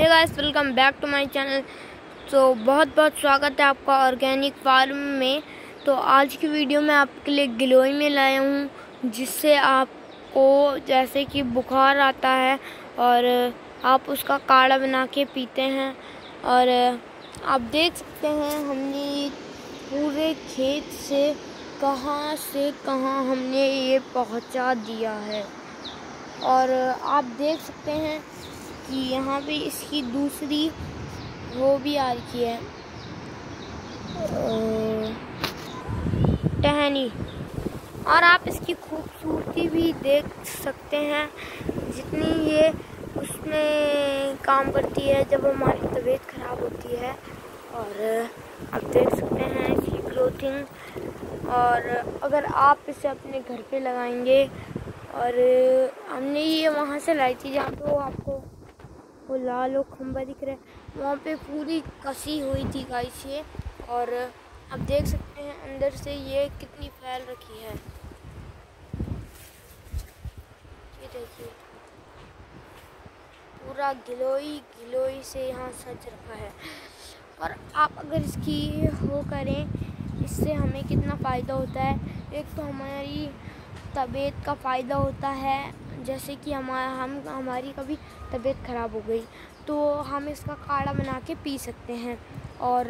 Hey guys welcome back to my channel तो बहुत बहुत स्वागत है आपका ऑर्गेनिक फार्म में। तो आज की वीडियो में आपके लिए गिलोई में लाया हूँ, जिससे आपको जैसे कि बुखार आता है और आप उसका काढ़ा बना के पीते हैं। और आप देख सकते हैं हमने पूरे खेत से कहाँ से कहाँ हमने ये पहुँचा दिया है। और आप देख सकते हैं कि यहाँ पे इसकी दूसरी वो भी आ रखी है। टहनी। और आप इसकी खूबसूरती भी देख सकते हैं, जितनी ये उसमें काम करती है जब हमारी तबीयत ख़राब होती है। और आप देख सकते हैं इसकी क्लोथिंग और अगर आप इसे अपने घर पे लगाएँगे, और हमने ये वहाँ से लाई थी जहाँ पे वो आपको वो लाल और खम्बा दिख रहा है। वहाँ पे पूरी कसी हुई थी गाइस ये। और आप देख सकते हैं अंदर से ये कितनी फैल रखी है। ये देखिए। पूरा गिलोई गिलोई से यहाँ सज रखा है। और आप अगर इसकी हो करें, इससे हमें कितना फ़ायदा होता है। एक तो हमारी तबीयत का फ़ायदा होता है, जैसे कि हमारा हम, हमारी कभी तबीयत ख़राब हो गई तो हम इसका काढ़ा बना के पी सकते हैं। और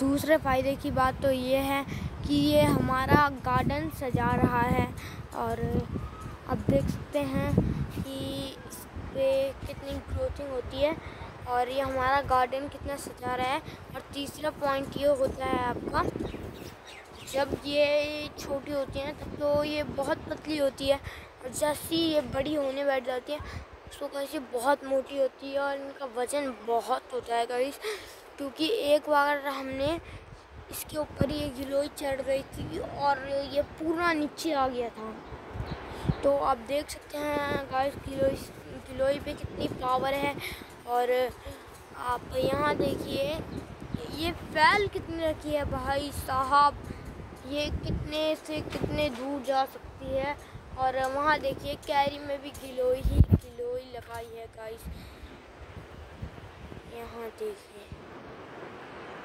दूसरे फ़ायदे की बात तो ये है कि ये हमारा गार्डन सजा रहा है। और अब देख सकते हैं कि इस पर कितनी ग्रोथिंग होती है और ये हमारा गार्डन कितना सजा रहा है। और तीसरा पॉइंट ये होता है आपका जब ये छोटी होती है तब तो ये बहुत पतली होती है और जैसी ये बड़ी होने बैठ जाती है उसको कैसे बहुत मोटी होती है और इनका वज़न बहुत होता है गाइस। क्योंकि एक बार हमने इसके ऊपर ये गिलोई चढ़ गई थी और ये पूरा नीचे आ गया था। तो आप देख सकते हैं गाइस गिलोई गिलोई पे कितनी पावर है और आप यहाँ देखिए, ये फैल कितनी रखी है भाई साहब। ये कितने से कितने दूर जा सकती है? और वहाँ देखिए, कैरी में भी गिलोई ही गिलोई लगाई है गाइस यहाँ देखिए।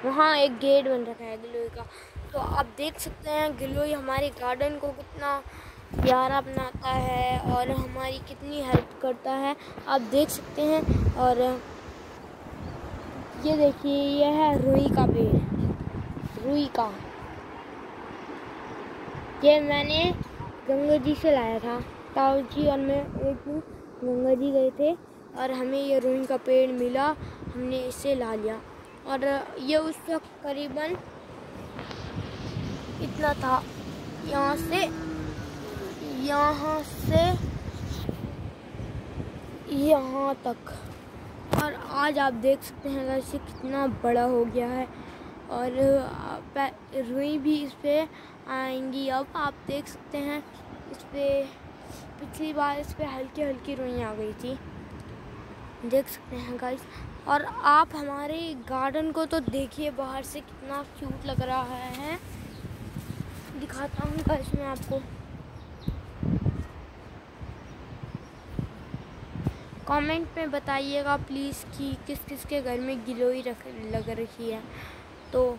वहाँ एक गेट बन रखा है गिलोई का। तो आप देख सकते हैं गिलोई हमारे गार्डन को कितना प्यारा बनाता है और हमारी कितनी हेल्प करता है। आप देख सकते हैं, और ये देखिए, यह है रुई का पेड़। रुई का। ये मैंने गंगा जी से लाया था। ताऊ जी और मैं एक गंगा जी गए थे और हमें ये रुई का पेड़ मिला, हमने इसे ला लिया। और ये उस वक्त करीबन इतना था। यहाँ से यहाँ से, यहाँ तक। और आज आप देख सकते हैं वैसे कितना बड़ा हो गया है। और रुई भी इस पर आएँगी। अब आप देख सकते हैं, इस पर पिछली बार इस पर हल्की हल्की रुई आ गई थी। देख सकते हैं गाइस और आप हमारे गार्डन को तो देखिए, बाहर से कितना क्यूट लग रहा है। दिखाता हूँ गाइस मैं आपको। कमेंट में बताइएगा प्लीज़ कि किस किस के घर में गिलोई रख, लग रही है। तो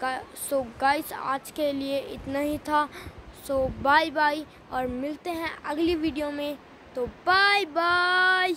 गा, सो गाइस आज के लिए इतना ही था। सो बाय बाय और मिलते हैं अगली वीडियो में। तो बाय बाय